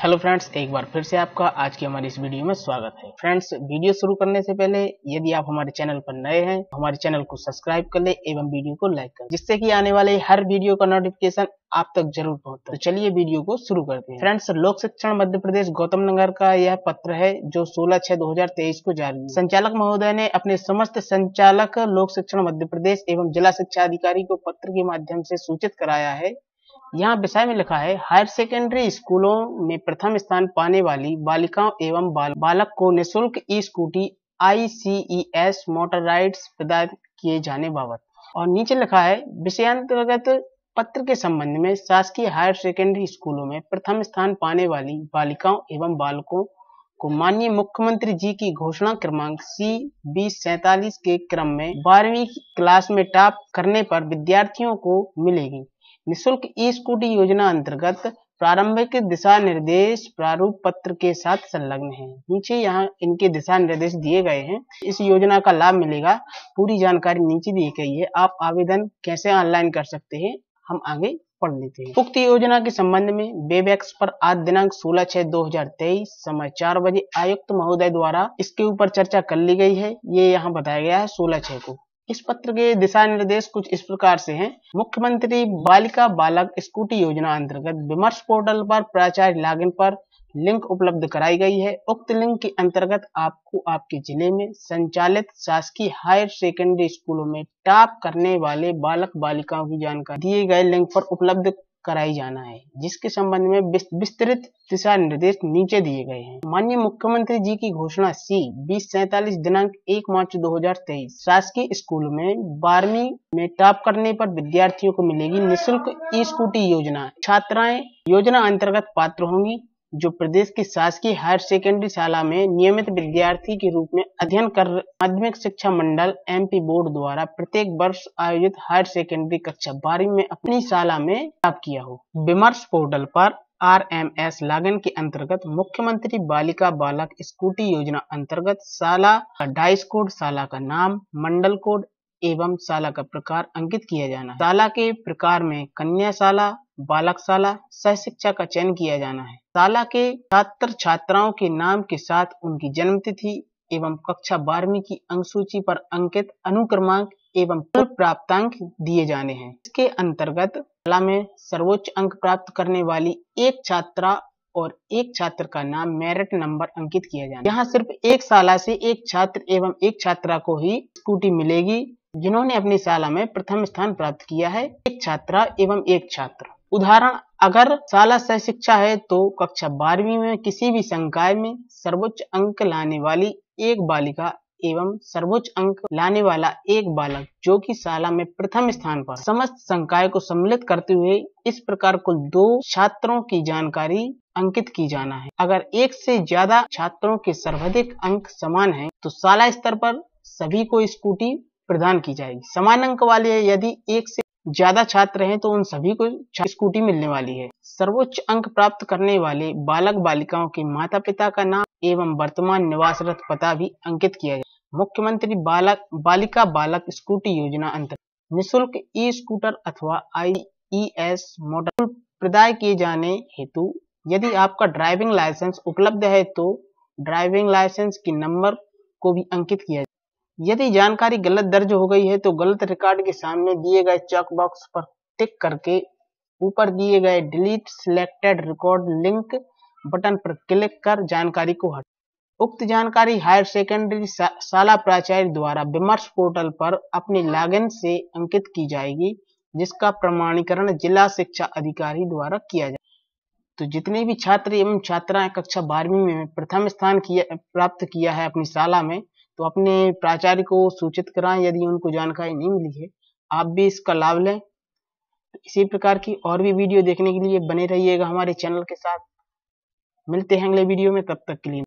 Hello friends, एक बार फिर से आपका आज की हमारी इस वीडियो में स्वागत है। फ्रेंड्स, वीडियो शुरू करने से पहले यदि आप हमारे चैनल पर नए हैं तो हमारे चैनल को सब्सक्राइब कर ले एवं वीडियो को लाइक कर जिससे कि आने वाले हर वीडियो का नोटिफिकेशन आप तक ज़रूर पहुँचता तो चलिए वीडियो को शुरू करते हैं। फ्रेंड्स, लोक शिक्षण मध्य प्रदेश गौतम नगर का यह पत्र है जो सोलह छह दो को जारी संचालक महोदय ने अपने समस्त संचालक, लोक शिक्षण मध्य प्रदेश एवं जिला शिक्षा अधिकारी को पत्र के माध्यम से सूचित कराया है यहाँ विषय में लिखा है हायर सेकेंडरी स्कूलों में प्रथम स्थान पाने वाली बालिकाओं एवं बाल, बालक को निशुल्क e scooty ICES motor rides प्रदान किए जाने बाबत। और नीचे लिखा है विषयांतर्गत पत्र के संबंध में शासकीय हायर सेकेंडरी स्कूलों में प्रथम स्थान पाने वाली बालिकाओं एवं बालकों को माननीय मुख्यमंत्री जी की घोषणा क्रमांक सी बीस सैतालीस के क्रम में बारहवीं क्लास में टॉप करने पर विद्यार्थियों को मिलेगी। निशुल्क ई स्कूटी योजना अंतर्गत प्रारंभिक दिशा निर्देश प्रारूप पत्र के साथ संलग्न है। नीचे यहाँ इनके दिशा निर्देश दिए गए हैं। इस योजना का लाभ मिलेगा। पूरी जानकारी नीचे दी गई है। आप आवेदन कैसे ऑनलाइन कर सकते हैं, हम आगे पढ़ लेते हैं। उक्त योजना के संबंध में वेबएक्स पर आज दिनांक 16 छह 2023 समय चार बजे आयुक्त महोदय द्वारा इसके ऊपर चर्चा कर ली गई है। ये यहाँ बताया गया है सोलह छह को। इस पत्र के दिशा निर्देश कुछ इस प्रकार से हैं। मुख्यमंत्री बालिका बालक स्कूटी योजना अंतर्गत विमर्श पोर्टल पर प्राचार्य लॉगिन पर लिंक उपलब्ध कराई गई है। उक्त लिंक के अंतर्गत आपको आपके ज़िले में संचालित शासकीय हायर सेकेंडरी स्कूलों में टॉप करने वाले बालक बालिकाओं की जानकारी दिए गए लिंक पर उपलब्ध कराई जाना है, जिसके संबंध में विस्तृत दिशा निर्देश नीचे दिए गए हैं। माननीय मुख्यमंत्री जी की घोषणा सी, बीस सैतालीस दिनांक एक मार्च 2023 शासकीय स्कूल में बारहवीं में टॉप करने पर विद्यार्थियों को मिलेगी निशुल्क ई स्कूटी योजना। छात्राएँ योजना अंतर्गत पात्र होंगी। जो प्रदेश की शासकीय हायर सेकेंडरी शाला में नियमित विद्यार्थी के रूप में अध्ययन कर माध्यमिक शिक्षा मंडल एमपी बोर्ड द्वारा प्रत्येक वर्ष आयोजित हायर सेकेंडरी कक्षा बारहवीं में अपनी शाला में प्राप्त किया हो। विमर्श पोर्टल पर आर एम एस लागन के अंतर्गत मुख्यमंत्री बालिका बालक स्कूटी योजना अंतर्गत शाला का डाइस कोड शाला का नाम, मंडल कोड एवं शाला का प्रकार अंकित किया जाना शाला के प्रकार में कन्या कन्याशाला बालकशाला सह शिक्षा का चयन किया जाना है। शाला के छात्र छात्राओं के नाम के साथ उनकी जन्म तिथि एवं कक्षा बारहवीं की अंक सूची पर अंकित अनुक्रमांक एवं कुल प्राप्तांक दिए जाने हैं। इसके अंतर्गत शाला में सर्वोच्च अंक प्राप्त करने वाली एक छात्रा और एक छात्र का नाम मेरिट नंबर अंकित किया जाए यहाँ सिर्फ़ एक शाला से एक छात्र एवं एक छात्रा को ही स्कूटी मिलेगी, जिन्होंने अपनी शाला में प्रथम स्थान प्राप्त किया है। एक छात्रा एवं एक छात्र। उदाहरण, अगर शाला सह शिक्षा है तो कक्षा बारहवीं में किसी भी संकाय में सर्वोच्च अंक लाने वाली एक बालिका एवं सर्वोच्च अंक लाने वाला एक बालक जो कि शाला में प्रथम स्थान पर समस्त संकाय को सम्मिलित करते हुए इस प्रकार कुल दो छात्रों की जानकारी अंकित की जाना है। अगर एक से ज़्यादा छात्रों के सर्वाधिक अंक समान है तो शाला स्तर पर सभी को स्कूटी प्रदान की जाएगी। समान अंक वाले यदि एक से ज़्यादा छात्र हैं तो उन सभी को स्कूटी मिलने वाली है। सर्वोच्च अंक प्राप्त करने वाले बालक बालिकाओं के माता पिता का नाम एवं वर्तमान निवासरत पता भी अंकित किया जाए मुख्यमंत्री बालक, बालिका बालक स्कूटी योजना अंतर्गत निःशुल्क ई स्कूटर अथवा आई एस मोटर प्रदाय किए जाने हेतु यदि आपका ड्राइविंग लाइसेंस उपलब्ध है तो ड्राइविंग लाइसेंस के नंबर को भी अंकित किया यदि जानकारी गलत दर्ज हो गई है तो गलत रिकॉर्ड के सामने दिए गए चेक बॉक्स पर टिक करके ऊपर दिए गए delete selected record link button पर क्लिक कर जानकारी को हटा। उक्त जानकारी हायर सेकेंडरी शाला प्राचार्य द्वारा विमर्श पोर्टल पर अपने लॉगिन से अंकित की जाएगी, जिसका प्रमाणीकरण जिला शिक्षा अधिकारी द्वारा किया जाए तो जितने भी छात्र एवं छात्राएँ कक्षा बारहवीं में प्रथम स्थान किया, प्राप्त किया है अपनी शाला में तो अपने प्राचार्य को सूचित कराएँ, यदि उनको जानकारी नहीं मिली है, आप भी इसका लाभ लें। इसी प्रकार की और भी वीडियो देखने के लिए बने रहिएगा हमारे चैनल के साथ। मिलते हैं अगले वीडियो में, तब तक के लिए।